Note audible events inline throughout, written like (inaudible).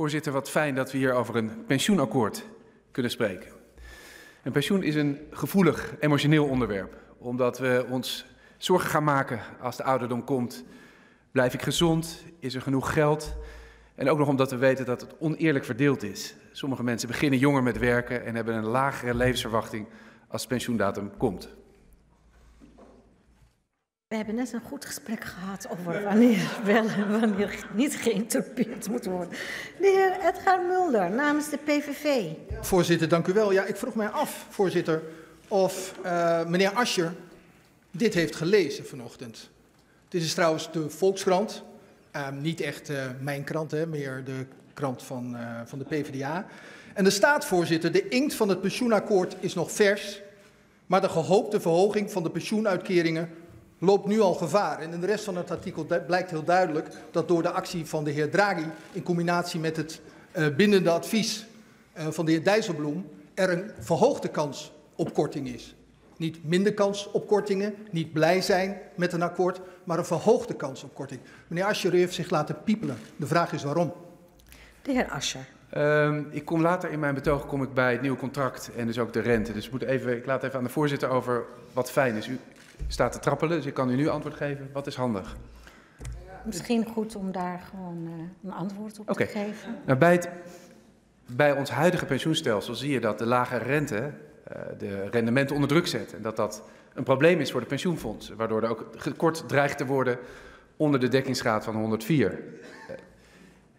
Voorzitter, wat fijn dat we hier over een pensioenakkoord kunnen spreken. Een pensioen is een gevoelig, emotioneel onderwerp, omdat we ons zorgen gaan maken als de ouderdom komt. Blijf ik gezond? Is er genoeg geld? En ook nog omdat we weten dat het oneerlijk verdeeld is. Sommige mensen beginnen jonger met werken en hebben een lagere levensverwachting als de pensioendatum komt. We hebben net een goed gesprek gehad over wanneer wel en wanneer niet geïnterpreteerd moet worden. De heer Edgar Mulder namens de PVV. Voorzitter, dank u wel. Ja, ik vroeg mij af, voorzitter, of uh, meneer Ascher dit heeft gelezen vanochtend. Dit is trouwens de Volkskrant. Uh, niet echt uh, mijn krant, hè, meer de krant van, van de PvdA. En er staat, voorzitter, de inkt van het pensioenakkoord is nog vers, maar de gehoopte verhoging van de pensioenuitkeringen loopt nu al gevaar. En in de rest van het artikel blijkt heel duidelijk dat door de actie van de heer Draghi in combinatie met het uh, bindende advies uh, van de heer Dijsselbloem er een verhoogde kans op korting is. Niet minder kans op kortingen, niet blij zijn met een akkoord, maar een verhoogde kans op korting. Meneer Ascher heeft zich laten piepelen. De vraag is waarom. De heer Ascher. Uh, ik kom later in mijn betoog kom ik bij het nieuwe contract en dus ook de rente. Dus ik, moet even, ik laat even aan de voorzitter over wat fijn is. U, staat te trappelen, dus ik kan u nu antwoord geven. Wat is handig? Misschien goed om daar gewoon uh, een antwoord op okay. te geven. Nou, bij, het, bij ons huidige pensioenstelsel zie je dat de lage rente uh, de rendementen onder druk zet. En dat dat een probleem is voor de pensioenfondsen, waardoor er ook gekort dreigt te worden onder de dekkingsgraad van 104. Uh, het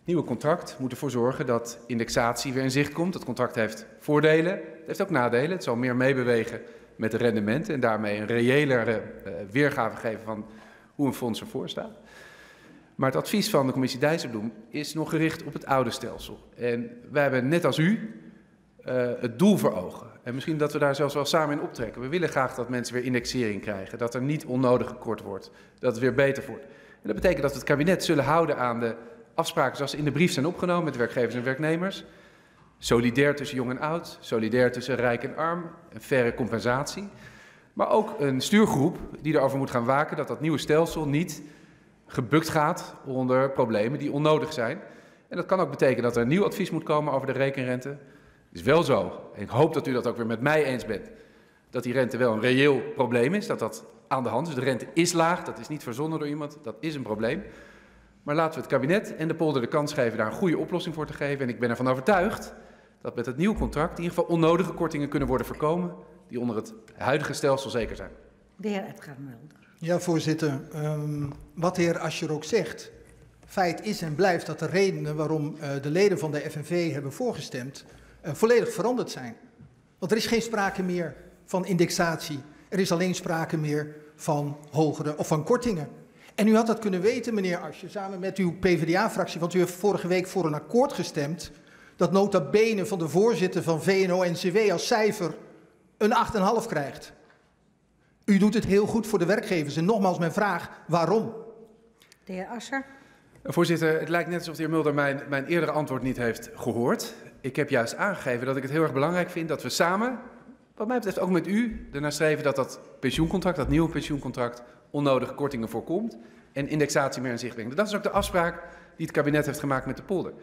nieuwe contract moet ervoor zorgen dat indexatie weer in zicht komt. Het contract heeft voordelen, het heeft ook nadelen. Het zal meer meebewegen met de rendementen en daarmee een reëlere uh, weergave geven van hoe een fonds ervoor staat. Maar het advies van de commissie Dijsselbloem is nog gericht op het oude stelsel. En wij hebben net als u uh, het doel voor ogen. En misschien dat we daar zelfs wel samen in optrekken. We willen graag dat mensen weer indexering krijgen, dat er niet onnodig gekort wordt, dat het weer beter wordt. En dat betekent dat we het kabinet zullen houden aan de afspraken zoals ze in de brief zijn opgenomen met werkgevers en werknemers. Solidair tussen jong en oud, solidair tussen rijk en arm, een faire compensatie. Maar ook een stuurgroep die erover moet gaan waken dat dat nieuwe stelsel niet gebukt gaat onder problemen die onnodig zijn. En dat kan ook betekenen dat er een nieuw advies moet komen over de rekenrente. Het is wel zo, en ik hoop dat u dat ook weer met mij eens bent, dat die rente wel een reëel probleem is, dat dat aan de hand is. De rente is laag, dat is niet verzonnen door iemand, dat is een probleem. Maar laten we het kabinet en de polder de kans geven daar een goede oplossing voor te geven. En ik ben ervan overtuigd dat met het nieuwe contract in ieder geval onnodige kortingen kunnen worden voorkomen die onder het huidige stelsel zeker zijn. De heer Edgar Mulder. Ja, voorzitter. Um, wat de heer Ascher ook zegt, feit is en blijft dat de redenen waarom uh, de leden van de FNV hebben voorgestemd uh, volledig veranderd zijn. Want er is geen sprake meer van indexatie. Er is alleen sprake meer van hogere of van kortingen. En u had dat kunnen weten, meneer Ascher, samen met uw PvdA-fractie, want u heeft vorige week voor een akkoord gestemd dat nota bene van de voorzitter van VNO-NCW als cijfer een 8,5 krijgt. U doet het heel goed voor de werkgevers. En nogmaals mijn vraag, waarom? De heer Asser. Voorzitter, het lijkt net alsof de heer Mulder mijn, mijn eerdere antwoord niet heeft gehoord. Ik heb juist aangegeven dat ik het heel erg belangrijk vind dat we samen, wat mij betreft ook met u, ernaar streven dat dat pensioencontract, dat nieuwe pensioencontract, onnodige kortingen voorkomt en indexatie meer in zicht brengt. Dat is ook de afspraak die het kabinet heeft gemaakt met de polder.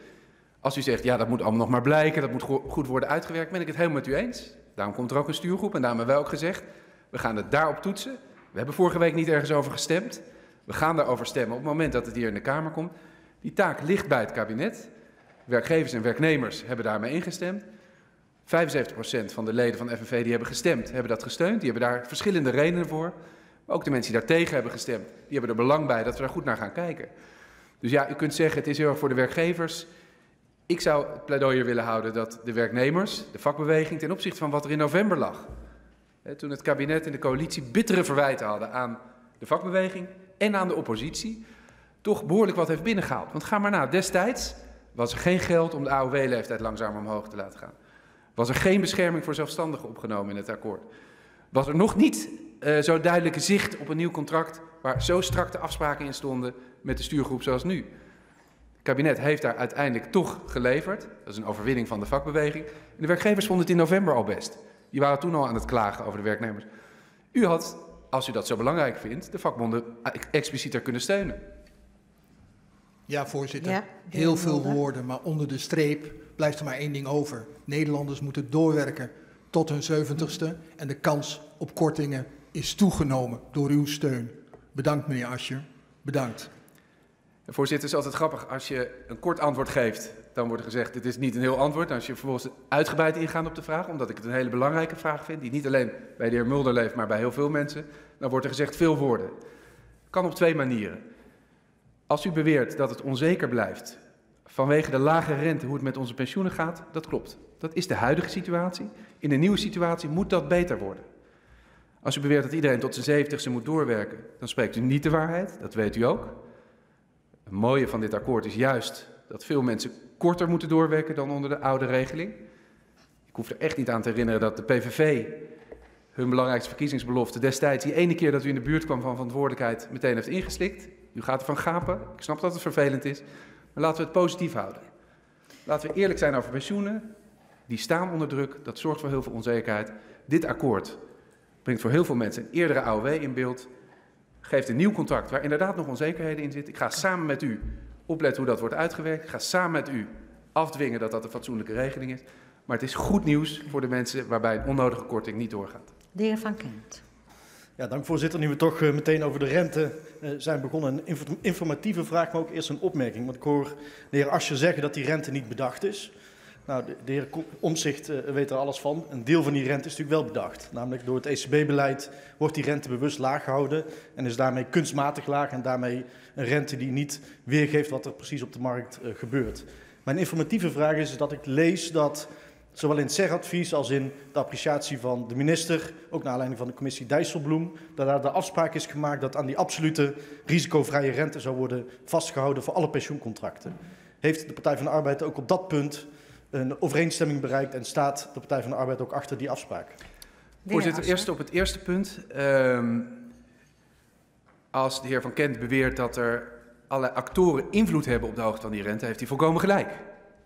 Als u zegt, ja, dat moet allemaal nog maar blijken, dat moet goed worden uitgewerkt, ben ik het helemaal met u eens. Daarom komt er ook een stuurgroep en daarom hebben wij ook gezegd, we gaan het daarop toetsen. We hebben vorige week niet ergens over gestemd. We gaan daarover stemmen op het moment dat het hier in de Kamer komt. Die taak ligt bij het kabinet. Werkgevers en werknemers hebben daarmee ingestemd. 75% van de leden van de FNV die hebben gestemd, hebben dat gesteund. Die hebben daar verschillende redenen voor. Maar ook de mensen die daartegen hebben gestemd, die hebben er belang bij dat we daar goed naar gaan kijken. Dus ja, u kunt zeggen, het is heel erg voor de werkgevers. Ik zou het pleidooi willen houden dat de werknemers, de vakbeweging, ten opzichte van wat er in november lag, toen het kabinet en de coalitie bittere verwijten hadden aan de vakbeweging en aan de oppositie, toch behoorlijk wat heeft binnengehaald. Want ga maar na, destijds was er geen geld om de AOW-leeftijd langzaam omhoog te laten gaan. Was er geen bescherming voor zelfstandigen opgenomen in het akkoord. Was er nog niet uh, zo duidelijke zicht op een nieuw contract waar zo strak de afspraken in stonden met de stuurgroep zoals nu kabinet heeft daar uiteindelijk toch geleverd. Dat is een overwinning van de vakbeweging. En de werkgevers vonden het in november al best. Die waren toen al aan het klagen over de werknemers. U had, als u dat zo belangrijk vindt, de vakbonden explicieter kunnen steunen. Ja, voorzitter. Ja, Heel veel woorden, maar onder de streep blijft er maar één ding over. Nederlanders moeten doorwerken tot hun zeventigste en de kans op kortingen is toegenomen door uw steun. Bedankt meneer Ascher. Bedankt. Voorzitter, het is altijd grappig. Als je een kort antwoord geeft, dan wordt er gezegd: dit is niet een heel antwoord. Als je vervolgens uitgebreid ingaat op de vraag, omdat ik het een hele belangrijke vraag vind, die niet alleen bij de heer Mulder leeft, maar bij heel veel mensen, dan wordt er gezegd veel woorden. Kan op twee manieren. Als u beweert dat het onzeker blijft vanwege de lage rente hoe het met onze pensioenen gaat, dat klopt. Dat is de huidige situatie. In de nieuwe situatie moet dat beter worden. Als u beweert dat iedereen tot zijn zeventigste moet doorwerken, dan spreekt u niet de waarheid. Dat weet u ook. Het mooie van dit akkoord is juist dat veel mensen korter moeten doorwerken dan onder de oude regeling. Ik hoef er echt niet aan te herinneren dat de PVV hun belangrijkste verkiezingsbelofte destijds, die ene keer dat u in de buurt kwam van verantwoordelijkheid, meteen heeft ingeslikt. U gaat ervan gapen. Ik snap dat het vervelend is. Maar laten we het positief houden. Laten we eerlijk zijn over pensioenen. Die staan onder druk. Dat zorgt voor heel veel onzekerheid. Dit akkoord brengt voor heel veel mensen een eerdere AOW in beeld. Geeft een nieuw contract waar inderdaad nog onzekerheden in zitten. Ik ga samen met u opletten hoe dat wordt uitgewerkt. Ik ga samen met u afdwingen dat dat een fatsoenlijke regeling is. Maar het is goed nieuws voor de mensen waarbij een onnodige korting niet doorgaat. De heer Van Kent. Ja, dank voorzitter. Nu we toch eh, meteen over de rente eh, zijn begonnen. Een inf- informatieve vraag, maar ook eerst een opmerking. Want ik hoor de heer Ascher zeggen dat die rente niet bedacht is. Nou, de, de heer Omtzigt eh, weet er alles van. Een deel van die rente is natuurlijk wel bedacht. Namelijk door het ECB-beleid wordt die rente bewust laag gehouden. En is daarmee kunstmatig laag en daarmee een rente die niet weergeeft wat er precies op de markt eh, gebeurt. Mijn informatieve vraag is dat ik lees dat zowel in het SER-advies als in de appreciatie van de minister, ook naar aanleiding van de commissie Dijsselbloem, dat daar de afspraak is gemaakt dat aan die absolute risicovrije rente zou worden vastgehouden voor alle pensioencontracten. Heeft de Partij van de Arbeid ook op dat punt een overeenstemming bereikt en staat de Partij van de Arbeid ook achter die afspraak? Voorzitter, eerst op het eerste punt. Ehm, als de heer Van Kent beweert dat er allerlei actoren invloed hebben op de hoogte van die rente, heeft hij volkomen gelijk. In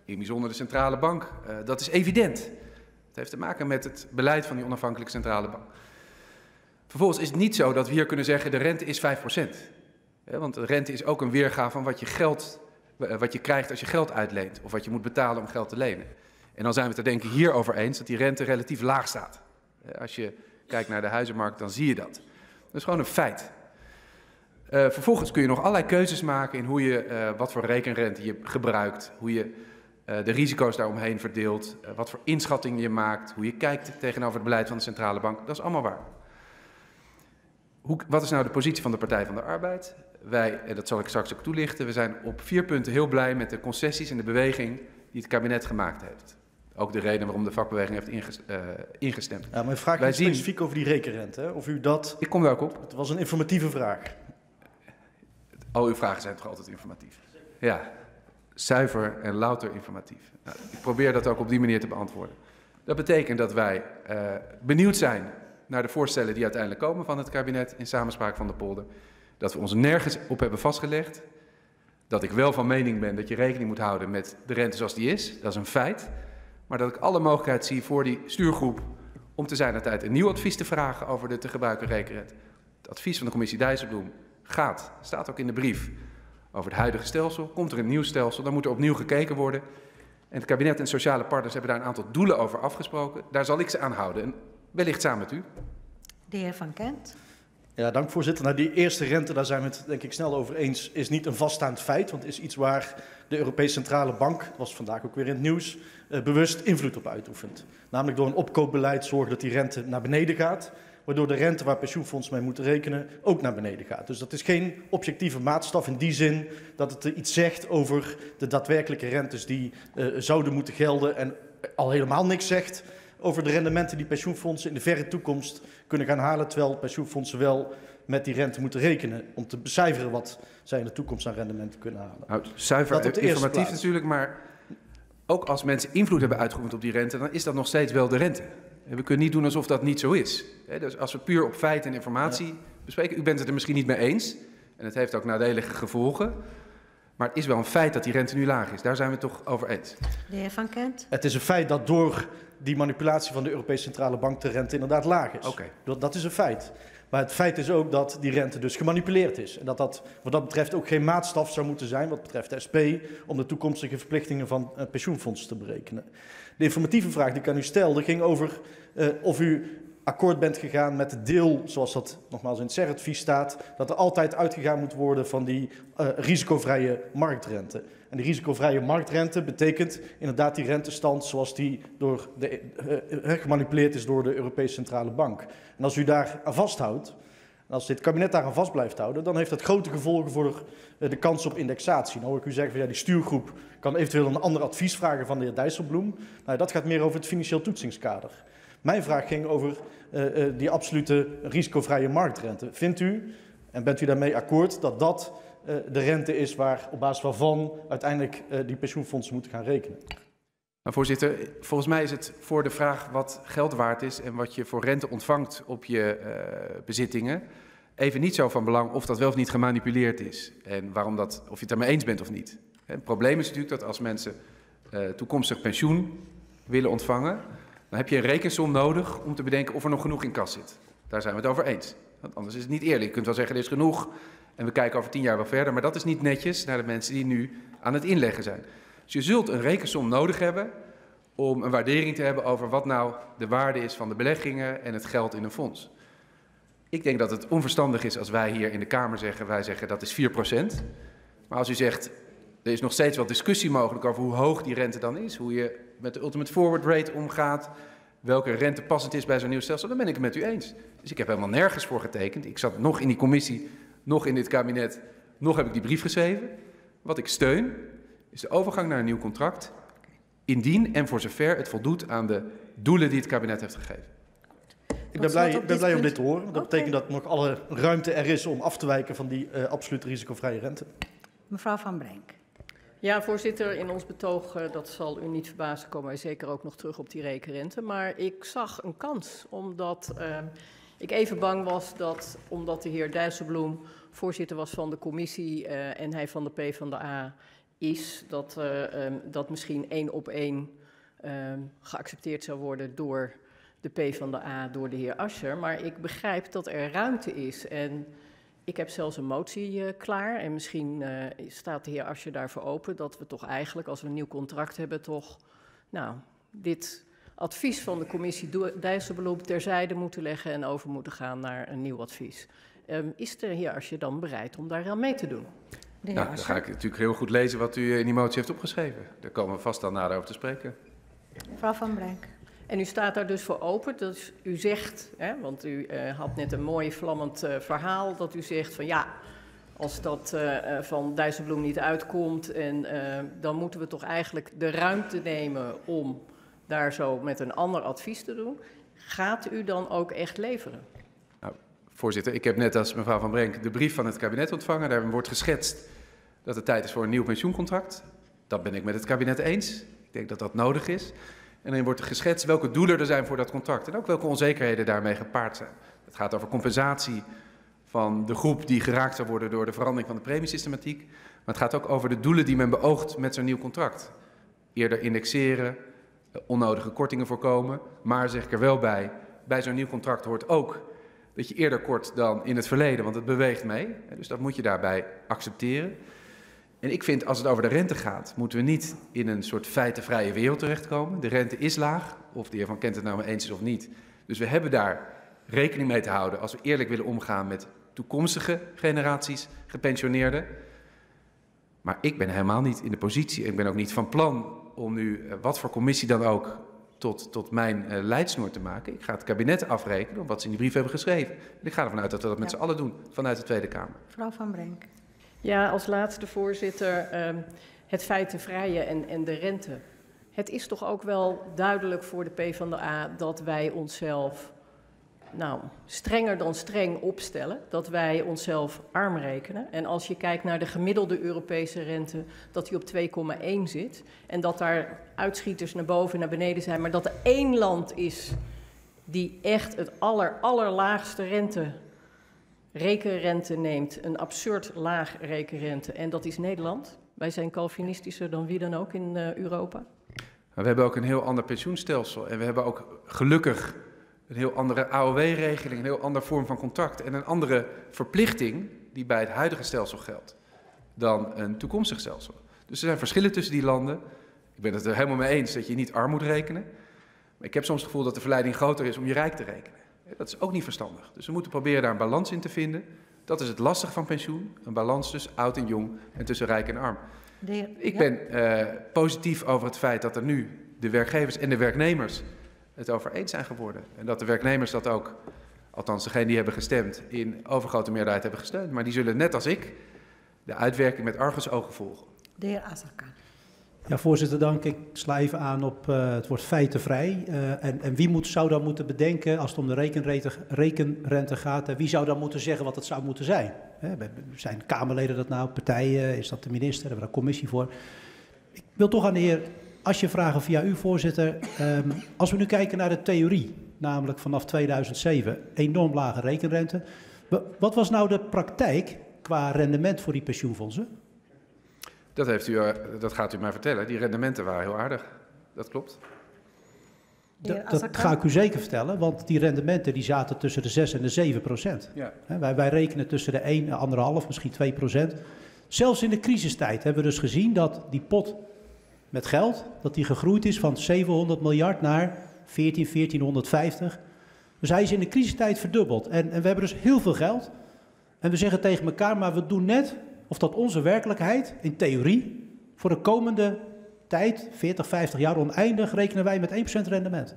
het bijzonder de centrale bank. Eh, dat is evident. Het heeft te maken met het beleid van die onafhankelijke centrale bank. Vervolgens is het niet zo dat we hier kunnen zeggen de rente is 5%. Hè, want de rente is ook een weergave van wat je, geld, wat je krijgt als je geld uitleent. Of wat je moet betalen om geld te lenen. En dan zijn we het er denk ik hierover eens dat die rente relatief laag staat. Eh, Als je kijkt naar de huizenmarkt, dan zie je dat. Dat is gewoon een feit. Eh, vervolgens kun je nog allerlei keuzes maken in hoe je, eh, wat voor rekenrente je gebruikt, hoe je eh, de risico's daaromheen verdeelt, eh, wat voor inschattingen je maakt, hoe je kijkt tegenover het beleid van de centrale bank. Dat is allemaal waar. Hoe, wat is nou de positie van de Partij van de Arbeid? Wij, en dat zal ik straks ook toelichten, we zijn op vier punten heel blij met de concessies en de beweging die het kabinet gemaakt heeft. Ook de reden waarom de vakbeweging heeft inges- eh, ingestemd. Ja, mijn vraag zien- specifiek over die rekenrente. Hè? Of u dat... Ik kom daar ook op. Het was een informatieve vraag. Al uw vragen zijn toch altijd informatief? Ja, zuiver en louter informatief. Nou, ik probeer dat ook op die manier te beantwoorden. Dat betekent dat wij eh, benieuwd zijn naar de voorstellen die uiteindelijk komen van het kabinet in samenspraak van de polder. Dat we ons nergens op hebben vastgelegd. Dat ik wel van mening ben dat je rekening moet houden met de rente zoals die is. Dat is een feit. Maar dat ik alle mogelijkheid zie voor die stuurgroep om te zijn tijd een nieuw advies te vragen over de te gebruiken rekenrente. Het advies van de commissie Dijsselbloem gaat, staat ook in de brief, over het huidige stelsel. Komt er een nieuw stelsel, dan moet er opnieuw gekeken worden. En het kabinet en sociale partners hebben daar een aantal doelen over afgesproken. Daar zal ik ze aan houden. En wellicht samen met u. De heer Van Kent. Ja, dank voorzitter. Nou, die eerste rente, daar zijn we het denk ik snel over eens, is niet een vaststaand feit. Want is iets waar de Europese Centrale Bank, was vandaag ook weer in het nieuws, eh, bewust invloed op uitoefent. Namelijk door een opkoopbeleid zorgen dat die rente naar beneden gaat. Waardoor de rente waar pensioenfondsen mee moeten rekenen ook naar beneden gaat. Dus dat is geen objectieve maatstaf in die zin dat het iets zegt over de daadwerkelijke rentes die eh, zouden moeten gelden. En al helemaal niks zegt over de rendementen die pensioenfondsen in de verre toekomst kunnen gaan halen. Terwijl pensioenfondsen wel met die rente moeten rekenen om te becijferen wat zij in de toekomst aan rendementen kunnen halen. Nou, zuiver Dat informatief plaats. natuurlijk, maar ook als mensen invloed hebben uitgeoefend op die rente, dan is dat nog steeds wel de rente. En we kunnen niet doen alsof dat niet zo is. Dus als we puur op feiten en informatie bespreken, u bent het er misschien niet mee eens, en het heeft ook nadelige gevolgen, maar het is wel een feit dat die rente nu laag is. Daar zijn we het toch over eens. De heer Van Kent. Het is een feit dat door die manipulatie van de Europese Centrale Bank de rente inderdaad laag is. Oké. Dat, dat is een feit. Maar het feit is ook dat die rente dus gemanipuleerd is. En dat dat wat dat betreft ook geen maatstaf zou moeten zijn, wat betreft de SP, om de toekomstige verplichtingen van uh, pensioenfondsen te berekenen. De informatieve vraag die ik aan u stelde ging over uh, of u akkoord bent gegaan met het deel, zoals dat nogmaals in het CER-advies staat, dat er altijd uitgegaan moet worden van die uh, risicovrije marktrente. En die risicovrije marktrente betekent inderdaad die rentestand zoals die door de, uh, gemanipuleerd is door de Europese Centrale Bank. En als u daar aan vasthoudt, en als dit kabinet daar aan vast blijft houden, dan heeft dat grote gevolgen voor de kans op indexatie. Nou hoor ik u zeggen van ja, die stuurgroep kan eventueel een ander advies vragen van de heer Dijsselbloem. Nou, dat gaat meer over het financieel toetsingskader. Mijn vraag ging over die absolute risicovrije marktrente. Vindt u, en bent u daarmee akkoord, dat dat uh, de rente is waar op basis waarvan uiteindelijk die pensioenfondsen moeten gaan rekenen? Nou, voorzitter, volgens mij is het voor de vraag wat geld waard is en wat je voor rente ontvangt op je bezittingen, even niet zo van belang of dat wel of niet gemanipuleerd is. En waarom dat, of je het daarmee eens bent of niet. Het probleem is natuurlijk dat als mensen toekomstig pensioen willen ontvangen, dan heb je een rekensom nodig om te bedenken of er nog genoeg in kas zit. Daar zijn we het over eens. Want anders is het niet eerlijk. Je kunt wel zeggen, er is genoeg en we kijken over tien jaar wel verder. Maar dat is niet netjes naar de mensen die nu aan het inleggen zijn. Dus je zult een rekensom nodig hebben om een waardering te hebben over wat nou de waarde is van de beleggingen en het geld in een fonds. Ik denk dat het onverstandig is als wij hier in de Kamer zeggen, wij zeggen dat is 4%. Maar als u zegt, er is nog steeds wat discussie mogelijk over hoe hoog die rente dan is, hoe je met de ultimate forward rate omgaat, welke rente passend is bij zo'n nieuw stelsel, dan ben ik het met u eens. Dus ik heb helemaal nergens voor getekend. Ik zat nog in die commissie, nog in dit kabinet, nog heb ik die brief geschreven. Wat ik steun is de overgang naar een nieuw contract, indien en voor zover het voldoet aan de doelen die het kabinet heeft gegeven. Ik ben blij, ben blij om dit te horen. Dat okay. betekent dat nog alle ruimte er is om af te wijken van die uh, absoluut risicovrije rente. Mevrouw Van Brenk. Ja, voorzitter, in ons betoog, uh, dat zal u niet verbazen, komen wij zeker ook nog terug op die rekenrente. Maar ik zag een kans, omdat uh, ik even bang was dat, omdat de heer Dijsselbloem voorzitter was van de commissie uh, en hij van de PvdA is, dat um, dat misschien één op één um, geaccepteerd zou worden door de PvdA, door de heer Ascher. Maar ik begrijp dat er ruimte is en... Ik heb zelfs een motie uh, klaar en misschien uh, staat de heer Asje daarvoor open dat we toch eigenlijk, als we een nieuw contract hebben, toch nou, dit advies van de commissie Dijsselbloem terzijde moeten leggen en over moeten gaan naar een nieuw advies. Um, is de heer Asje dan bereid om daar aan mee te doen? Nou, dan ga ik natuurlijk heel goed lezen wat u in die motie heeft opgeschreven. Daar komen we vast dan nader over te spreken. Mevrouw Van Brenk. En u staat daar dus voor open. Dus u zegt, hè, want u uh, had net een mooi vlammend uh, verhaal, dat u zegt van ja, als dat uh, van Dijsselbloem niet uitkomt, en, dan moeten we toch eigenlijk de ruimte nemen om daar zo met een ander advies te doen. Gaat u dan ook echt leveren? Nou, voorzitter, ik heb net als mevrouw Van Brenk de brief van het kabinet ontvangen. Daar wordt geschetst dat het tijd is voor een nieuw pensioencontract. Dat ben ik met het kabinet eens. Ik denk dat dat nodig is. En dan wordt er geschetst welke doelen er zijn voor dat contract en ook welke onzekerheden daarmee gepaard zijn. Het gaat over compensatie van de groep die geraakt zou worden door de verandering van de premiesystematiek. Maar het gaat ook over de doelen die men beoogt met zo'n nieuw contract. Eerder indexeren, onnodige kortingen voorkomen. Maar zeg ik er wel bij, bij zo'n nieuw contract hoort ook dat je eerder kort dan in het verleden, want het beweegt mee. Dus dat moet je daarbij accepteren. En ik vind, als het over de rente gaat, moeten we niet in een soort feitenvrije wereld terechtkomen. De rente is laag, of de heer Van Kent het nou mee eens is of niet. Dus we hebben daar rekening mee te houden als we eerlijk willen omgaan met toekomstige generaties gepensioneerden. Maar ik ben helemaal niet in de positie, ik ben ook niet van plan om nu, wat voor commissie dan ook, tot, tot mijn uh, leidsnoer te maken. Ik ga het kabinet afrekenen op wat ze in die brief hebben geschreven. En ik ga ervan uit dat we dat met ja. z'n allen doen vanuit de Tweede Kamer. Mevrouw Van Brenk. Ja, als laatste voorzitter, um, het feitenvrije en, en de rente. Het is toch ook wel duidelijk voor de PvdA dat wij onszelf, nou, strenger dan streng opstellen. Dat wij onszelf arm rekenen. En als je kijkt naar de gemiddelde Europese rente, dat die op 2,1 zit. En dat daar uitschieters naar boven en naar beneden zijn. Maar dat er één land is die echt het aller, allerlaagste rente rekenrente neemt, een absurd laag rekenrente, en dat is Nederland. Wij zijn Calvinistischer dan wie dan ook in uh, Europa. We hebben ook een heel ander pensioenstelsel en we hebben ook gelukkig een heel andere AOW-regeling, een heel andere vorm van contract en een andere verplichting die bij het huidige stelsel geldt dan een toekomstig stelsel. Dus er zijn verschillen tussen die landen. Ik ben het er helemaal mee eens dat je niet arm moet rekenen. Maar ik heb soms het gevoel dat de verleiding groter is om je rijk te rekenen. Dat is ook niet verstandig. Dus we moeten proberen daar een balans in te vinden. Dat is het lastige van pensioen. Een balans tussen oud en jong en tussen rijk en arm. Ik ben uh, positief over het feit dat er nu de werkgevers en de werknemers het over eens zijn geworden. En dat de werknemers dat ook, althans degenen die hebben gestemd, in overgrote meerderheid hebben gesteund. Maar die zullen net als ik de uitwerking met argusogen volgen. De heer Azarkan. Ja, voorzitter, dank. Ik sla even aan op uh, het woord feitenvrij. Uh, en, en wie moet, zou dan moeten bedenken, als het om de rekenrente, gaat, uh, wie zou dan moeten zeggen wat het zou moeten zijn? Hè, zijn Kamerleden dat nou, partijen, is dat de minister, hebben we daar commissie voor? Ik wil toch aan de heer Asje vragen via u, voorzitter. Um, als we nu kijken naar de theorie, namelijk vanaf 2007, enorm lage rekenrente. Wat was nou de praktijk qua rendement voor die pensioenfondsen? Dat, heeft u, eh, dat gaat u mij vertellen. Die rendementen waren heel aardig. Dat klopt. Dat, dat ga ik u zeker vertellen, want die rendementen die zaten tussen de 6 en de 7 procent. Ja. Wij, wij rekenen tussen de 1 en 1,5, misschien 2 procent. Zelfs in de crisistijd hebben we dus gezien dat die pot met geld, dat die gegroeid is van 700 miljard naar 14, 1450. Dus hij is in de crisistijd verdubbeld. En, en we hebben dus heel veel geld. En we zeggen tegen elkaar, maar we doen net of dat onze werkelijkheid, in theorie, voor de komende tijd, 40, 50 jaar oneindig, rekenen wij met 1% rendement.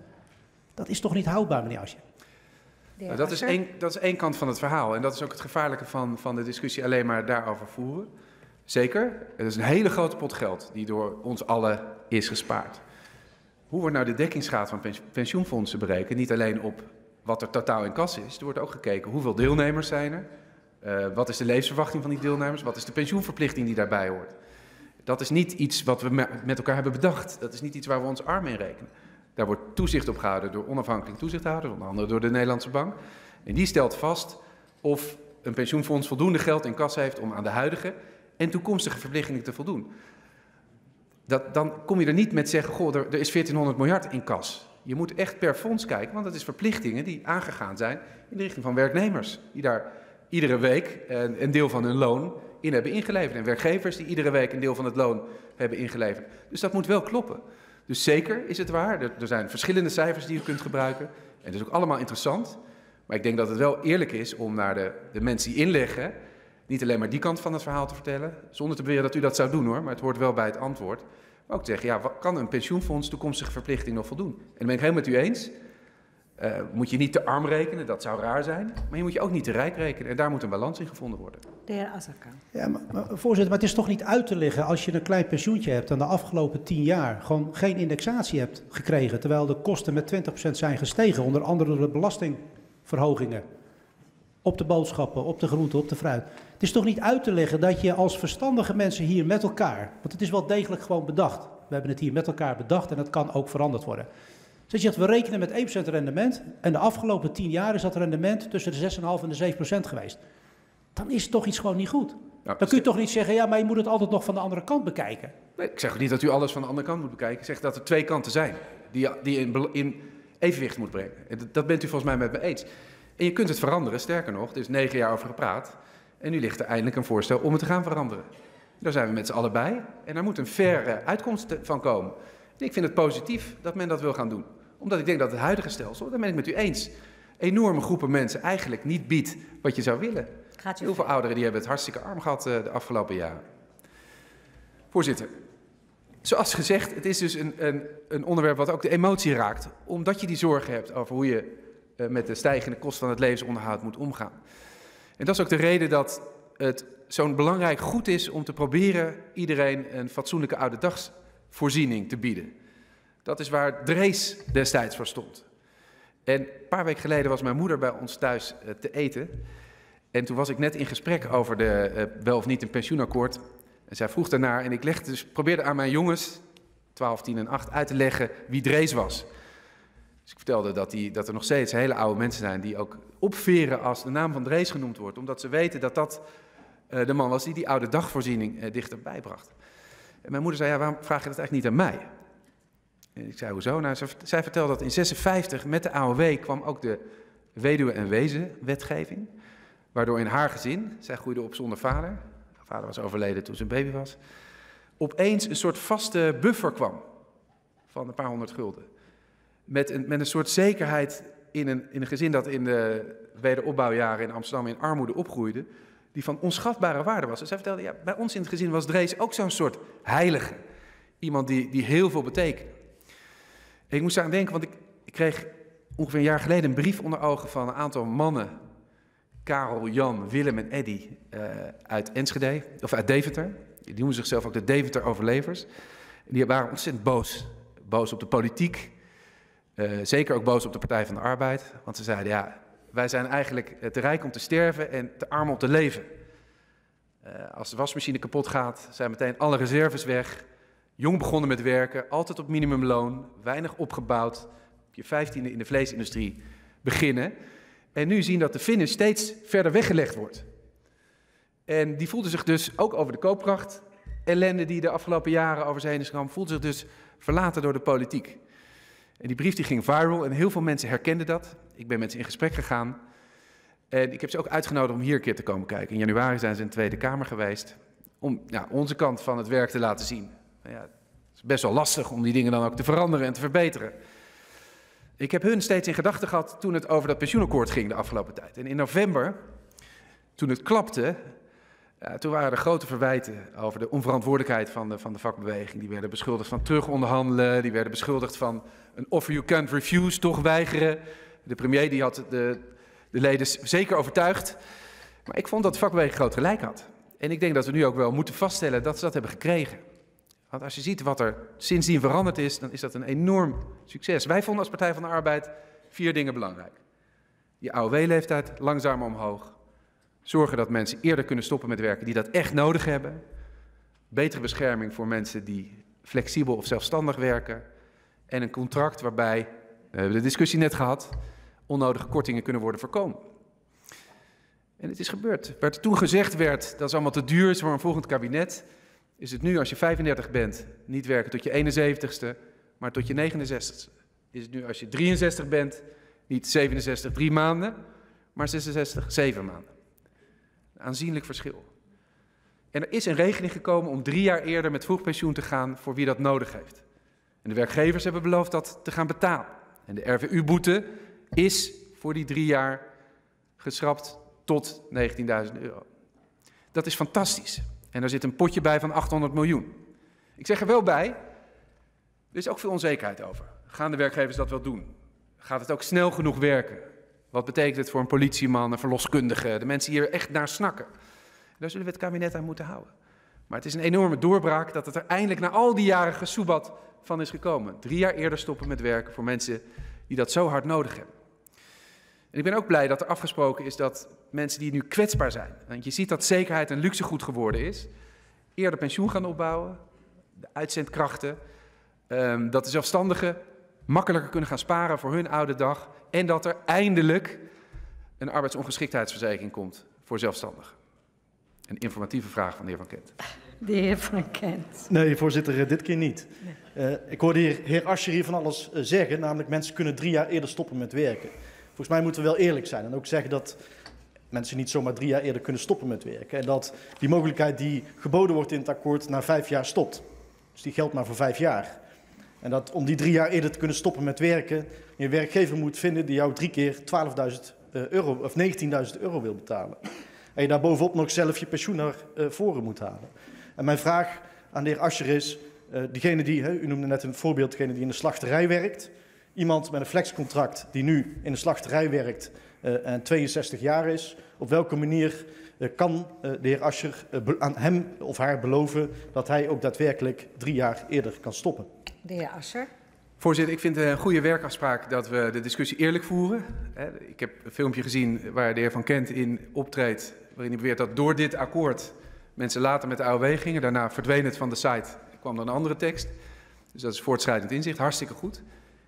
Dat is toch niet houdbaar, meneer Asje? Nou, dat, is één, dat is één kant van het verhaal. En dat is ook het gevaarlijke van, van de discussie alleen maar daarover voeren. Zeker, het is een hele grote pot geld die door ons allen is gespaard. Hoe wordt nou de dekkingsgraad van pensioenfondsen berekend? Niet alleen op wat er totaal in kas is. Er wordt ook gekeken hoeveel deelnemers zijn er. Uh, wat is de levensverwachting van die deelnemers? Wat is de pensioenverplichting die daarbij hoort? Dat is niet iets wat we met elkaar hebben bedacht. Dat is niet iets waar we ons arm in rekenen. Daar wordt toezicht op gehouden door onafhankelijke toezichthouders, onder andere door de Nederlandse Bank. En die stelt vast of een pensioenfonds voldoende geld in kas heeft om aan de huidige en toekomstige verplichtingen te voldoen. Dat, dan kom je er niet met zeggen, goh, er, er is 1400 miljard in kas. Je moet echt per fonds kijken, want dat is verplichtingen die aangegaan zijn in de richting van werknemers. Die daar iedere week een, een deel van hun loon in hebben ingeleverd. En werkgevers die iedere week een deel van het loon hebben ingeleverd. Dus dat moet wel kloppen. Dus zeker is het waar. Er, zijn verschillende cijfers die je kunt gebruiken. En dat is ook allemaal interessant. Maar ik denk dat het wel eerlijk is om naar de, de mensen die inleggen. niet alleen maar die kant van het verhaal te vertellen. zonder te beweren dat u dat zou doen hoor. Maar het hoort wel bij het antwoord. Maar ook te zeggen: ja, kan een pensioenfonds toekomstige verplichting nog voldoen? En dan ben ik helemaal met u eens. Uh, moet je niet te arm rekenen, dat zou raar zijn. Maar je moet je ook niet te rijk rekenen. En daar moet een balans in gevonden worden. De heer Azarkan. Ja, maar, maar, voorzitter, maar het is toch niet uit te leggen als je een klein pensioentje hebt en de afgelopen tien jaar gewoon geen indexatie hebt gekregen. Terwijl de kosten met 20% zijn gestegen, onder andere door de belastingverhogingen. Op de boodschappen, op de groenten, op de fruit. Het is toch niet uit te leggen dat je als verstandige mensen hier met elkaar, want het is wel degelijk gewoon bedacht. We hebben het hier met elkaar bedacht en het kan ook veranderd worden. Dus je zegt, we rekenen met 1% rendement. En de afgelopen 10 jaar is dat rendement tussen de 6,5 en de 7% geweest. Dan is toch iets gewoon niet goed. dan kun je toch niet zeggen, ja, maar je moet het altijd nog van de andere kant bekijken. Nee, ik zeg niet dat u alles van de andere kant moet bekijken. Ik zeg dat er twee kanten zijn die, die je in, in evenwicht moet brengen. Dat bent u volgens mij met me eens. En je kunt het veranderen, sterker nog, er is negen jaar over gepraat. En nu ligt er eindelijk een voorstel om het te gaan veranderen. Daar zijn we met z'n allen bij. En daar moet een faire uitkomst van komen. En ik vind het positief dat men dat wil gaan doen omdat ik denk dat het huidige stelsel, daar ben ik met u eens, enorme groepen mensen eigenlijk niet biedt wat je zou willen. Gaat u Heel veel ouderen die hebben het hartstikke arm gehad uh, de afgelopen jaren. Voorzitter, zoals gezegd, het is dus een, een, een, onderwerp wat ook de emotie raakt. Omdat je die zorgen hebt over hoe je uh, met de stijgende kosten van het levensonderhoud moet omgaan. En dat is ook de reden dat het zo'n belangrijk goed is om te proberen iedereen een fatsoenlijke oude dagsvoorziening te bieden. Dat is waar Drees destijds voor stond. En een paar weken geleden was mijn moeder bij ons thuis uh, te eten. En toen was ik net in gesprek over de, uh, wel of niet een pensioenakkoord. En zij vroeg daarnaar en ik legde dus, probeerde aan mijn jongens, 12, 10 en 8, uit te leggen wie Drees was. Dus ik vertelde dat, die, dat er nog steeds hele oude mensen zijn die ook opveren als de naam van Drees genoemd wordt. Omdat ze weten dat dat uh, de man was die die oude dagvoorziening dichterbij bracht. En mijn moeder zei, ja, waarom vraag je dat eigenlijk niet aan mij? En ik zei, hoezo? Nou, zij vertelde dat in 56 met de AOW kwam ook de weduwe- en wezenwetgeving. Waardoor in haar gezin, zij groeide op zonder vader, vader was overleden toen ze een baby was, opeens een soort vaste buffer kwam van een paar honderd gulden. Met een, met een soort zekerheid in een, in een gezin dat in de wederopbouwjaren in Amsterdam in armoede opgroeide, die van onschatbare waarde was. En zij vertelde, ja, bij ons in het gezin was Drees ook zo'n soort heilige. Iemand die, die heel veel betekende. Ik moest aan denken, want ik, ik kreeg ongeveer een jaar geleden een brief onder ogen van een aantal mannen. Karel, Jan, Willem en Eddy uh, uit Enschede, of uit Deventer. Die noemen zichzelf ook de Deventer overlevers. En die waren ontzettend boos. Boos op de politiek. Uh, zeker ook boos op de Partij van de Arbeid. Want ze zeiden, ja, wij zijn eigenlijk te rijk om te sterven en te arm om te leven. Als de wasmachine kapot gaat, zijn meteen alle reserves weg. Jong begonnen met werken, altijd op minimumloon, weinig opgebouwd. Op je vijftiende in de vleesindustrie beginnen. En nu zien dat de finish steeds verder weggelegd wordt. En die voelde zich dus ook over de koopkracht, ellende die de afgelopen jaren over zijn heen is gekomen, voelde zich dus verlaten door de politiek. En die brief die ging viral en heel veel mensen herkenden dat. Ik ben met ze in gesprek gegaan. En ik heb ze ook uitgenodigd om hier een keer te komen kijken. In januari zijn ze in de Tweede Kamer geweest. Om ja, onze kant van het werk te laten zien. Nou ja, het is best wel lastig om die dingen dan ook te veranderen en te verbeteren. Ik heb hun steeds in gedachten gehad toen het over dat pensioenakkoord ging de afgelopen tijd. En in november, toen het klapte, toen waren er grote verwijten over de onverantwoordelijkheid van de, van de vakbeweging. Die werden beschuldigd van terugonderhandelen, die werden beschuldigd van een offer you can't refuse, toch weigeren. De premier die had de, de leden zeker overtuigd. Maar ik vond dat de vakbeweging groot gelijk had. En ik denk dat we nu ook wel moeten vaststellen dat ze dat hebben gekregen. Want als je ziet wat er sindsdien veranderd is, dan is dat een enorm succes. Wij vonden als Partij van de Arbeid vier dingen belangrijk. Je AOW-leeftijd langzamer omhoog. Zorgen dat mensen eerder kunnen stoppen met werken die dat echt nodig hebben. Betere bescherming voor mensen die flexibel of zelfstandig werken. En een contract waarbij, we hebben de discussie net gehad, onnodige kortingen kunnen worden voorkomen. En het is gebeurd. Werd toen gezegd werd, dat is allemaal te duur, is voor een volgend kabinet. Is het nu als je 35 bent, niet werken tot je 71ste, maar tot je 69ste. Is het nu als je 63 bent, niet 67, drie maanden, maar 66, zeven maanden. Een aanzienlijk verschil. En er is een regeling gekomen om drie jaar eerder met vroeg pensioen te gaan voor wie dat nodig heeft. En de werkgevers hebben beloofd dat te gaan betalen. En de RVU-boete is voor die drie jaar geschrapt tot 19.000 euro. Dat is fantastisch. En daar zit een potje bij van 800 miljoen. Ik zeg er wel bij, er is ook veel onzekerheid over. Gaan de werkgevers dat wel doen? Gaat het ook snel genoeg werken? Wat betekent het voor een politieman, een verloskundige, de mensen hier echt naar snakken? Daar zullen we het kabinet aan moeten houden. Maar het is een enorme doorbraak dat het er eindelijk na al die jaren gesoebat van is gekomen. Drie jaar eerder stoppen met werken voor mensen die dat zo hard nodig hebben. En ik ben ook blij dat er afgesproken is dat mensen die nu kwetsbaar zijn, want je ziet dat zekerheid een luxegoed geworden is, eerder pensioen gaan opbouwen, de uitzendkrachten, um, dat de zelfstandigen makkelijker kunnen gaan sparen voor hun oude dag en dat er eindelijk een arbeidsongeschiktheidsverzekering komt voor zelfstandigen. Een informatieve vraag van de heer Van Kent. De heer Van Kent. Nee, voorzitter, eh, dit keer niet. Nee. Uh, ik hoorde de heer Ascher hier van alles uh, zeggen, namelijk mensen kunnen drie jaar eerder stoppen met werken. Volgens mij moeten we wel eerlijk zijn en ook zeggen dat mensen niet zomaar drie jaar eerder kunnen stoppen met werken. En dat die mogelijkheid die geboden wordt in het akkoord na vijf jaar stopt. Dus die geldt maar voor vijf jaar. En dat om die drie jaar eerder te kunnen stoppen met werken, je werkgever moet vinden die jou drie keer 12.000 euro of 19.000 euro wil betalen. En je daar bovenop nog zelf je pensioen naar uh, voren moet halen. En mijn vraag aan de heer Ascher is, uh, diegene die, u noemde net een voorbeeld, degene die in de slachterij werkt. Iemand met een flexcontract die nu in de slachterij werkt en 62 jaar is. Op welke manier uh, kan uh, de heer Ascher aan hem of haar beloven dat hij ook daadwerkelijk drie jaar eerder kan stoppen? De heer Ascher. Voorzitter, ik vind het een goede werkafspraak dat we de discussie eerlijk voeren. Ik heb een filmpje gezien waar de heer Van Kent in optreedt, waarin hij beweert dat door dit akkoord mensen later met de AOW gingen. Daarna verdween het van de site, kwam er een andere tekst. Dus dat is voortschrijdend inzicht, hartstikke goed.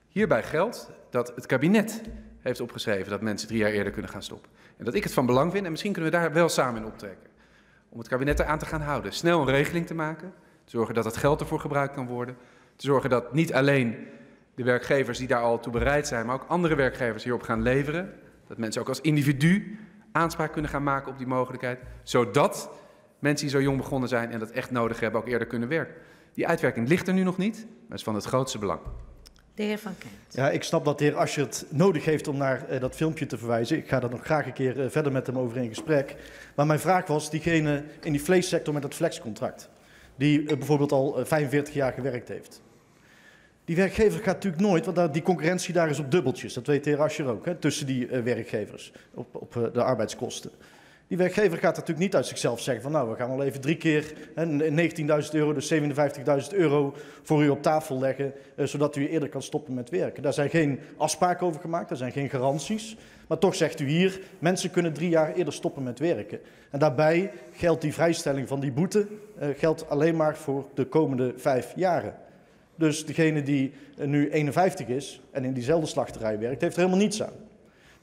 Hierbij geldt dat het kabinet heeft opgeschreven dat mensen drie jaar eerder kunnen gaan stoppen. En dat ik het van belang vind, en misschien kunnen we daar wel samen in optrekken, om het kabinet eraan te gaan houden. Snel een regeling te maken, te zorgen dat het geld ervoor gebruikt kan worden, te zorgen dat niet alleen de werkgevers die daar al toe bereid zijn, maar ook andere werkgevers hierop gaan leveren. Dat mensen ook als individu aanspraak kunnen gaan maken op die mogelijkheid, zodat mensen die zo jong begonnen zijn en dat echt nodig hebben ook eerder kunnen werken. Die uitwerking ligt er nu nog niet, maar is van het grootste belang. De heer Van Kent. Ja, ik snap dat de heer Ascher het nodig heeft om naar uh, dat filmpje te verwijzen. Ik ga daar nog graag een keer uh, verder met hem over in gesprek. Maar mijn vraag was, diegene in die vleessector met het flexcontract, die uh, bijvoorbeeld al 45 jaar gewerkt heeft. Die werkgever gaat natuurlijk nooit, want die concurrentie daar is op dubbeltjes. Dat weet de heer Ascher ook, hè, tussen die werkgevers op, op de arbeidskosten. Die werkgever gaat natuurlijk niet uit zichzelf zeggen van nou, we gaan wel even drie keer 19.000 euro, dus 57.000 euro voor u op tafel leggen, eh, zodat u eerder kan stoppen met werken. Daar zijn geen afspraken over gemaakt, daar zijn geen garanties. Maar toch zegt u hier, mensen kunnen drie jaar eerder stoppen met werken. En daarbij geldt die vrijstelling van die boete eh, geldt alleen maar voor de komende vijf jaren. Dus degene die eh, nu 51 is en in diezelfde slachterij werkt, heeft er helemaal niets aan.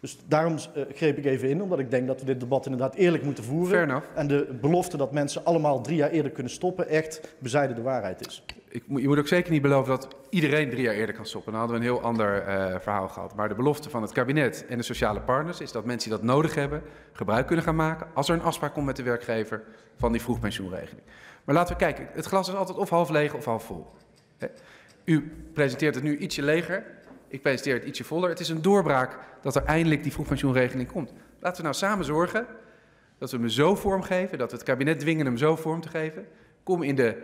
Dus daarom uh, greep ik even in, omdat ik denk dat we dit debat inderdaad eerlijk moeten voeren. En de belofte dat mensen allemaal drie jaar eerder kunnen stoppen echt bezijden de waarheid is. Ik, je moet ook zeker niet beloven dat iedereen drie jaar eerder kan stoppen. Dan hadden we een heel ander uh, verhaal gehad. Maar de belofte van het kabinet en de sociale partners is dat mensen die dat nodig hebben, gebruik kunnen gaan maken als er een afspraak komt met de werkgever van die vroegpensioenregeling. Maar laten we kijken, het glas is altijd of half leeg of half vol. U presenteert het nu ietsje leger. Ik presenteer het ietsje voller. Het is een doorbraak dat er eindelijk die vroegpensioenregeling komt. Laten we nou samen zorgen dat we hem zo vormgeven, dat we het kabinet dwingen hem zo vorm te geven. Kom in de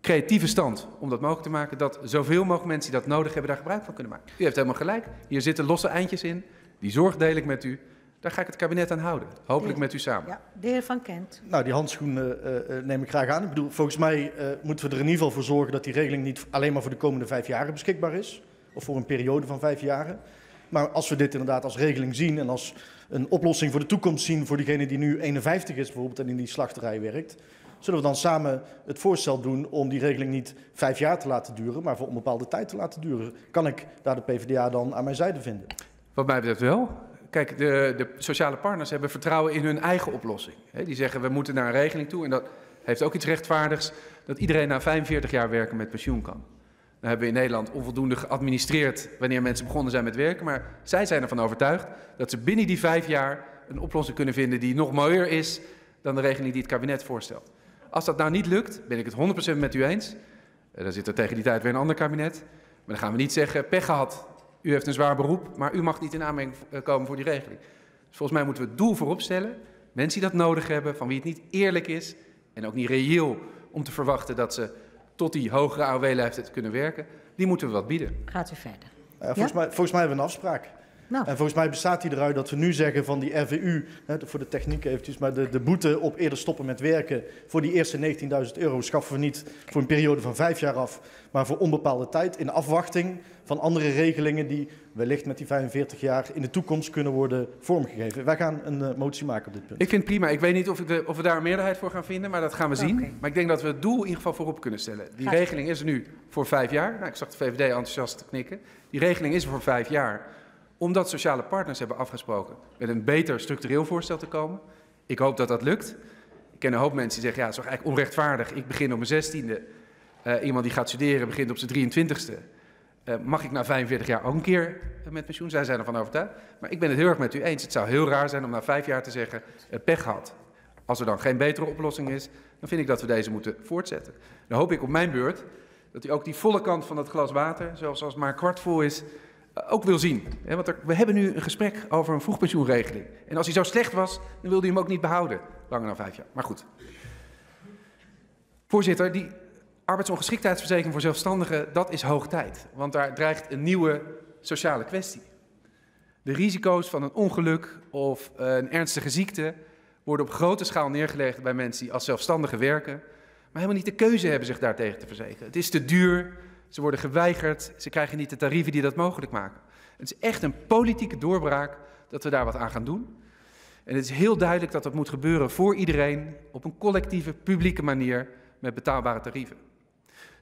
creatieve stand om dat mogelijk te maken, dat zoveel mogelijk mensen die dat nodig hebben daar gebruik van kunnen maken. U heeft helemaal gelijk. Hier zitten losse eindjes in. Die zorg deel ik met u. Daar ga ik het kabinet aan houden. Hopelijk met u samen. Ja, de heer Van Kent. Nou, die handschoen uh, uh, neem ik graag aan. Ik bedoel, volgens mij uh, moeten we er in ieder geval voor zorgen dat die regeling niet alleen maar voor de komende vijf jaren beschikbaar is of voor een periode van vijf jaren. Maar als we dit inderdaad als regeling zien en als een oplossing voor de toekomst zien voor diegene die nu 51 is bijvoorbeeld en in die slachterij werkt, zullen we dan samen het voorstel doen om die regeling niet vijf jaar te laten duren, maar voor een bepaalde tijd te laten duren. Kan ik daar de PvdA dan aan mijn zijde vinden? Wat mij betreft wel. Kijk, de, de sociale partners hebben vertrouwen in hun eigen oplossing. die zeggen we moeten naar een regeling toe en dat heeft ook iets rechtvaardigs dat iedereen na 45 jaar werken met pensioen kan. Dan hebben in Nederland onvoldoende geadministreerd wanneer mensen begonnen zijn met werken. Maar zij zijn ervan overtuigd dat ze binnen die vijf jaar een oplossing kunnen vinden die nog mooier is dan de regeling die het kabinet voorstelt. Als dat nou niet lukt, ben ik het 100% met u eens. Eh, dan zit er tegen die tijd weer een ander kabinet. Maar dan gaan we niet zeggen, pech gehad, u heeft een zwaar beroep, maar u mag niet in aanmerking eh, komen voor die regeling. Dus volgens mij moeten we het doel voorop stellen. Mensen die dat nodig hebben, van wie het niet eerlijk is en ook niet reëel om te verwachten dat ze tot die hogere AOW-leeftijd kunnen werken, die moeten we wat bieden. Gaat u verder. Ja, volgens, mij, volgens mij hebben we een afspraak. Nou. En volgens mij bestaat die eruit dat we nu zeggen van die RVU, hè, voor de techniek eventjes, maar de, de boete op eerder stoppen met werken voor die eerste 19.000 euro schaffen we niet voor een periode van vijf jaar af, maar voor onbepaalde tijd in afwachting van andere regelingen die wellicht met die 45 jaar in de toekomst kunnen worden vormgegeven. Wij gaan een uh, motie maken op dit punt. Ik vind het prima. Ik weet niet of, de, of, we daar een meerderheid voor gaan vinden, maar dat gaan we zien. Okay. Maar ik denk dat we het doel in ieder geval voorop kunnen stellen. Die regeling is er nu voor vijf jaar. Nou, ik zag de VVD enthousiast knikken. Die regeling is er voor vijf jaar omdat sociale partners hebben afgesproken met een beter structureel voorstel te komen. Ik hoop dat dat lukt. Ik ken een hoop mensen die zeggen, ja, het is toch eigenlijk onrechtvaardig. Ik begin op mijn zestiende. Uh, iemand die gaat studeren begint op zijn 23ste. Uh, mag ik na 45 jaar ook een keer met pensioen? Zij zijn ervan overtuigd. Maar ik ben het heel erg met u eens. Het zou heel raar zijn om na vijf jaar te zeggen, uh, pech gehad. Als er dan geen betere oplossing is, dan vind ik dat we deze moeten voortzetten. Dan hoop ik op mijn beurt dat u ook die volle kant van dat glas water, zoals als het maar kwart vol is, ook wil zien. Want we hebben nu een gesprek over een vroegpensioenregeling. En als hij zo slecht was, dan wilde hij hem ook niet behouden. Langer dan vijf jaar. Maar goed. Voorzitter, die arbeidsongeschiktheidsverzekering voor zelfstandigen, dat is hoog tijd. Want daar dreigt een nieuwe sociale kwestie. De risico's van een ongeluk of een ernstige ziekte worden op grote schaal neergelegd bij mensen die als zelfstandigen werken, maar helemaal niet de keuze hebben zich daartegen te verzekeren. Het is te duur, ze worden geweigerd, ze krijgen niet de tarieven die dat mogelijk maken. Het is echt een politieke doorbraak dat we daar wat aan gaan doen. En het is heel duidelijk dat dat moet gebeuren voor iedereen op een collectieve, publieke manier met betaalbare tarieven.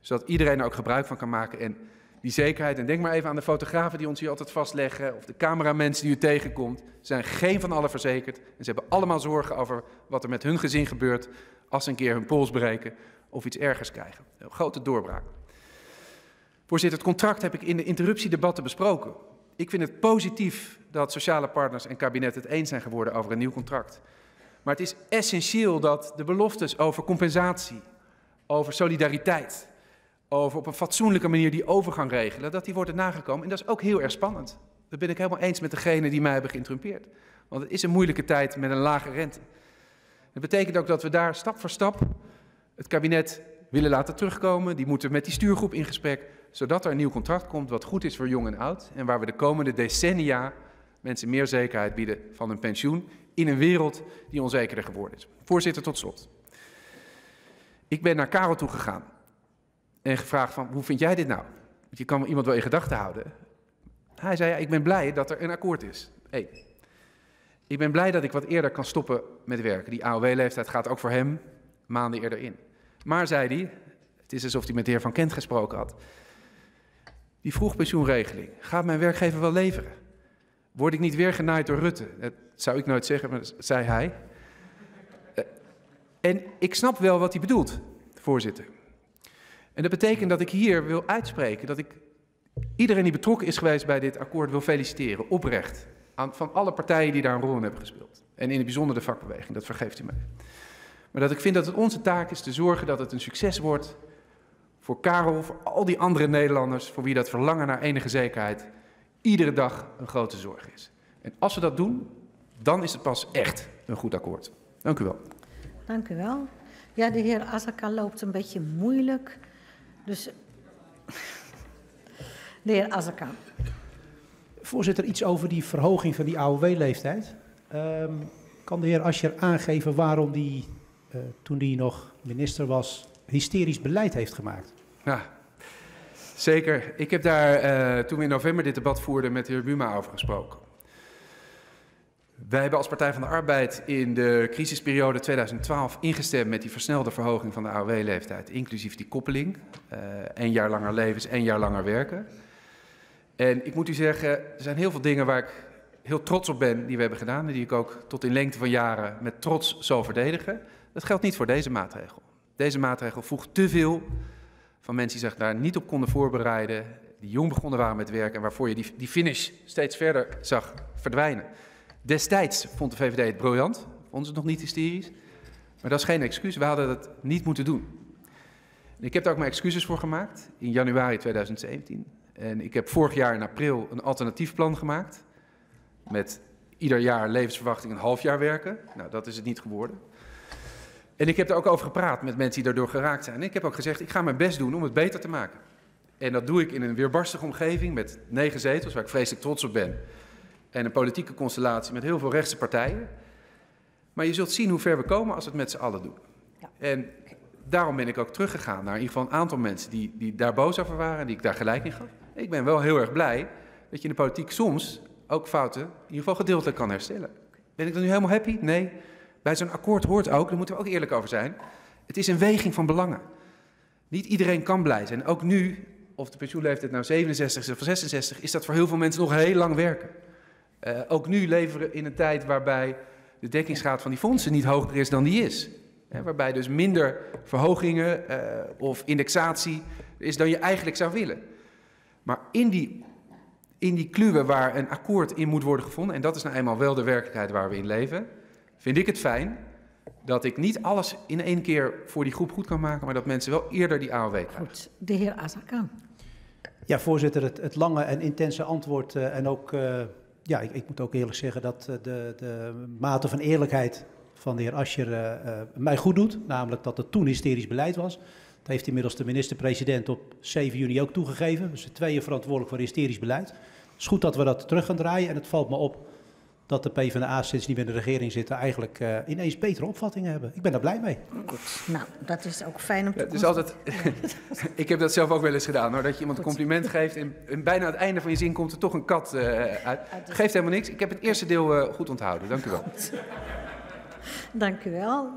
Zodat iedereen er ook gebruik van kan maken en die zekerheid, en denk maar even aan de fotografen die ons hier altijd vastleggen, of de cameramensen die u tegenkomt, zijn geen van allen verzekerd. En ze hebben allemaal zorgen over wat er met hun gezin gebeurt als ze een keer hun pols breken of iets ergers krijgen. Een grote doorbraak. Voorzitter, het contract heb ik in de interruptiedebatten besproken. Ik vind het positief dat sociale partners en kabinet het eens zijn geworden over een nieuw contract. Maar het is essentieel dat de beloftes over compensatie, over solidariteit, over op een fatsoenlijke manier die overgang regelen, dat die worden nagekomen. En dat is ook heel erg spannend. Dat ben ik helemaal eens met degene die mij hebben geïnterrumpeerd. Want het is een moeilijke tijd met een lage rente. Dat betekent ook dat we daar stap voor stap het kabinet willen laten terugkomen. Die moeten met die stuurgroep in gesprek, zodat er een nieuw contract komt wat goed is voor jong en oud. En waar we de komende decennia mensen meer zekerheid bieden van hun pensioen in een wereld die onzekerder geworden is. Voorzitter, tot slot. Ik ben naar Karel toe gegaan en gevraagd van, hoe vind jij dit nou? Je kan iemand wel in gedachten houden. Hij zei, ja, ik ben blij dat er een akkoord is. Hey, ik ben blij dat ik wat eerder kan stoppen met werken. Die AOW-leeftijd gaat ook voor hem maanden eerder in. Maar, zei hij, het is alsof hij met de heer Van Kent gesproken had. Die vroegpensioenregeling gaat mijn werkgever wel leveren. Word ik niet weer genaaid door Rutte? Dat zou ik nooit zeggen, maar dat zei hij. Eh, en ik snap wel wat hij bedoelt, voorzitter. En dat betekent dat ik hier wil uitspreken dat ik iedereen die betrokken is geweest bij dit akkoord wil feliciteren, oprecht. Aan, van alle partijen die daar een rol in hebben gespeeld. En in het bijzonder de vakbeweging, dat vergeeft u mij. Maar dat ik vind dat het onze taak is te zorgen dat het een succes wordt voor Karel, voor al die andere Nederlanders, voor wie dat verlangen naar enige zekerheid iedere dag een grote zorg is. En als we dat doen, dan is het pas echt een goed akkoord. Dank u wel. Dank u wel. Ja, de heer Azaka loopt een beetje moeilijk. Dus. (laughs) De heer Azaka. Voorzitter, iets over die verhoging van die AOW-leeftijd. Um, kan de heer Ascher aangeven waarom die, uh, toen hij nog minister was, hysterisch beleid heeft gemaakt? Ja, zeker. Ik heb daar uh, toen we in november dit debat voerden met de heer Buma over gesproken. Wij hebben als Partij van de Arbeid in de crisisperiode 2012 ingestemd met die versnelde verhoging van de AOW-leeftijd, inclusief die koppeling. Uh, jaar langer leven is één jaar langer werken. En ik moet u zeggen, er zijn heel veel dingen waar ik heel trots op ben die we hebben gedaan en die ik ook tot in lengte van jaren met trots zal verdedigen. Dat geldt niet voor deze maatregel. Deze maatregel voegt te veel van mensen die zich daar niet op konden voorbereiden, die jong begonnen waren met werk en waarvoor je die, die finish steeds verder zag verdwijnen. Destijds vond de VVD het briljant, vond ze het nog niet hysterisch. Maar dat is geen excuus, we hadden dat niet moeten doen. Ik heb daar ook mijn excuses voor gemaakt in januari 2017. En ik heb vorig jaar in april een alternatief plan gemaakt. Met ieder jaar levensverwachting een half jaar werken. Nou, dat is het niet geworden. En ik heb er ook over gepraat met mensen die daardoor geraakt zijn. En ik heb ook gezegd, ik ga mijn best doen om het beter te maken. En dat doe ik in een weerbarstige omgeving met negen zetels, waar ik vreselijk trots op ben. En een politieke constellatie met heel veel rechtse partijen. Maar je zult zien hoe ver we komen als we het met z'n allen doen. Ja. En daarom ben ik ook teruggegaan naar in ieder geval een aantal mensen die, die daar boos over waren, die ik daar gelijk in gaf. Ik ben wel heel erg blij dat je in de politiek soms ook fouten in ieder geval gedeeltelijk kan herstellen. Ben ik dan nu helemaal happy? Nee. Bij zo'n akkoord hoort ook, daar moeten we ook eerlijk over zijn, het is een weging van belangen. Niet iedereen kan blij zijn. Ook nu, of de pensioenleeftijd nou 67 is of 66, is dat voor heel veel mensen nog heel lang werken. Uh, ook nu leven we in een tijd waarbij de dekkingsgraad van die fondsen niet hoger is dan die is. Waarbij dus minder verhogingen uh, of indexatie is dan je eigenlijk zou willen. Maar in die, in die kluwen waar een akkoord in moet worden gevonden, en dat is nou eenmaal wel de werkelijkheid waar we in leven, vind ik het fijn dat ik niet alles in één keer voor die groep goed kan maken, maar dat mensen wel eerder die AOW krijgen. Goed, de heer Azarkan. Ja, voorzitter, het, het, lange en intense antwoord uh, en ook, uh, ja, ik, ik, moet ook eerlijk zeggen dat uh, de, de, mate van eerlijkheid van de heer Ascher mij goed doet, namelijk dat het toen hysterisch beleid was heeft inmiddels de minister-president op 7 juni ook toegegeven. Dus de tweeën verantwoordelijk voor hysterisch beleid. Het is goed dat we dat terug gaan draaien. En het valt me op dat de PvdA sinds die we in de regering zitten eigenlijk uh, ineens betere opvattingen hebben. Ik ben daar blij mee. Goed, nou, dat is ook fijn om te ja, Het is altijd, (laughs) ik heb dat zelf ook wel eens gedaan hoor, dat je iemand een compliment geeft en, en, bijna aan het einde van je zin komt er toch een kat uh, uit. Geeft helemaal niks. Ik heb het eerste deel uh, goed onthouden. Dank u wel. (laughs) Dank u wel.